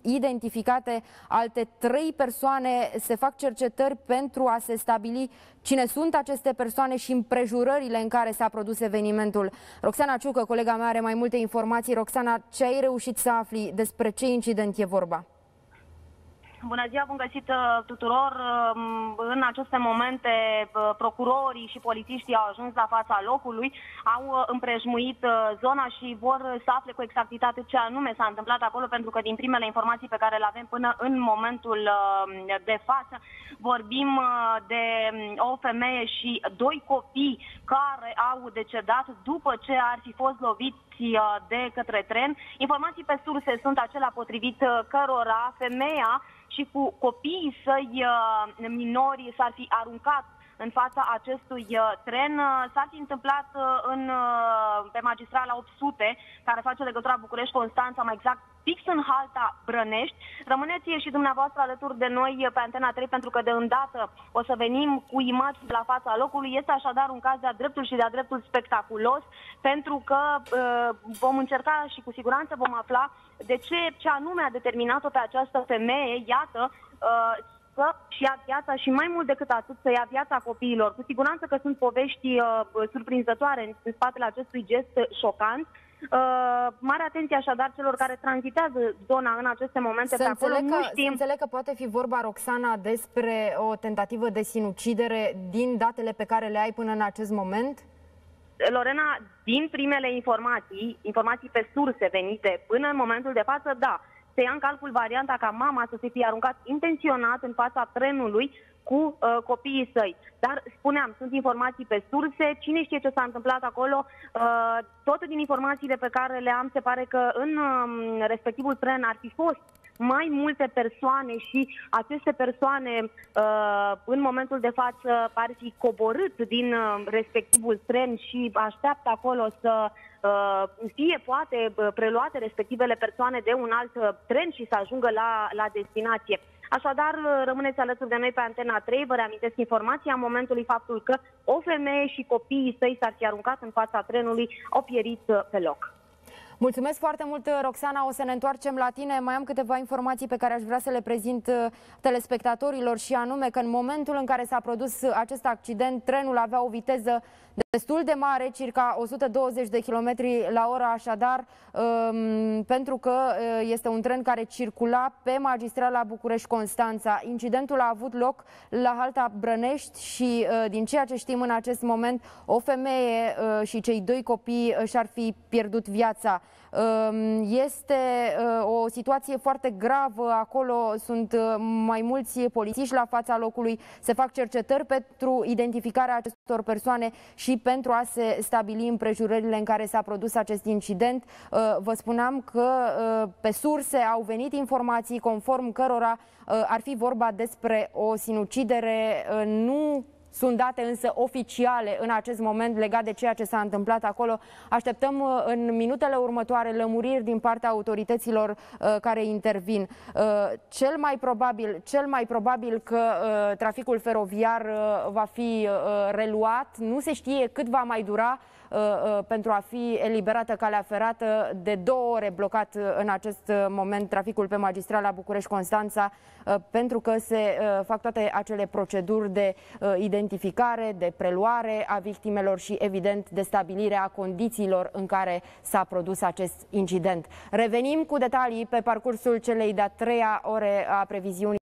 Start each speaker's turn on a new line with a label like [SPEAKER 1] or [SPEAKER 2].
[SPEAKER 1] identificate alte trei persoane. Se fac cercetări pentru a se stabili cine sunt aceste persoane și împrejurările în care s-a produs evenimentul. Roxana Ciucă, colega mea, are mai multe informații. Roxana, ce ai reușit să afli? Despre ce incident e vorba?
[SPEAKER 2] Bună ziua, bun găsit uh, tuturor. Um, în aceste momente, uh, procurorii și polițiștii au ajuns la fața locului, au uh, împrejmuit zona și vor să afle cu exactitate ce anume s-a întâmplat acolo, pentru că din primele informații pe care le avem până în momentul de față, vorbim de um, o femeie și doi copii care au decedat după ce ar fi fost loviți de către tren. Informații pe surse sunt acelea potrivit cărora femeia și cu copiii săi uh, minori s-ar fi aruncat în fața acestui uh, tren. Uh, s-ar fi întâmplat în, pe magistrala 800, care face legătura București-Constanța, mai exact fix în halta Brănești. Rămâneți și dumneavoastră alături de noi pe Antena 3, pentru că de îndată o să venim cu imagini la fața locului. Este așadar un caz de-a dreptul și de-a dreptul spectaculos, pentru că uh, vom încerca și cu siguranță vom afla de ce, ce anume a determinat-o pe această femeie, iată, uh, să-și ia viața și mai mult decât atât să ia viața copiilor. Cu siguranță că sunt povești uh, surprinzătoare în spatele acestui gest șocant. Uh, mare atenție așadar celor care tranzitează zona în aceste momente
[SPEAKER 1] să
[SPEAKER 2] pe acolo.
[SPEAKER 1] Înțeleg
[SPEAKER 2] că,
[SPEAKER 1] nu știm... Să înțeleg că poate fi vorba, Roxana, despre o tentativă de sinucidere din datele pe care le ai până în acest moment?
[SPEAKER 2] Lorena, din primele informații, informații pe surse venite până în momentul de față, da, se ia în calcul varianta ca mama să se fie aruncat intenționat în fața trenului cu uh, copiii săi. Dar, spuneam, sunt informații pe surse, cine știe ce s-a întâmplat acolo, uh, tot din informațiile pe care le am, se pare că în uh, respectivul tren ar fi fost mai multe persoane și aceste persoane uh, în momentul de față ar fi coborât din uh, respectivul tren și așteaptă acolo să uh, fie poate preluate respectivele persoane de un alt tren și să ajungă la, la destinație. Așadar, rămâneți alături de noi pe Antena 3. Vă reamintesc informația în momentului faptul că o femeie și copiii săi s-ar fi aruncat în fața trenului, au pierit pe loc.
[SPEAKER 1] Mulțumesc foarte mult, Roxana. O să ne întoarcem la tine. Mai am câteva informații pe care aș vrea să le prezint uh, telespectatorilor și anume că în momentul în care s-a produs acest accident, trenul avea o viteză destul de mare, circa 120 de km la oră, așadar, um, pentru că uh, este un tren care circula pe magistrala București-Constanța. Incidentul a avut loc la halta Brănești și, uh, din ceea ce știm în acest moment, o femeie și cei doi copii și-ar fi pierdut viața. Um, este uh, o situație foarte gravă, acolo sunt uh, mai mulți polițiști la fața locului, se fac cercetări pentru identificarea acestor persoane și pentru a se stabili împrejurările în care s-a produs acest incident. Uh, vă spuneam că pe surse au venit informații conform cărora ar fi vorba despre o sinucidere nu sunt date însă oficiale în acest moment legat de ceea ce s-a întâmplat acolo. Așteptăm uh, în minutele următoare lămuriri din partea autorităților uh, care intervin. Uh, cel mai probabil, cel mai probabil că uh, traficul feroviar uh, va fi uh, reluat. Nu se știe cât va mai dura. Uh, uh, pentru a fi eliberată calea ferată de două ore blocat uh, în acest moment traficul pe magistrala București-Constanța pentru că se fac toate acele proceduri de identificare, de preluare a victimelor și evident de stabilire a condițiilor în care s-a produs acest incident. Revenim cu detalii pe parcursul celei de-a treia ore a previziunii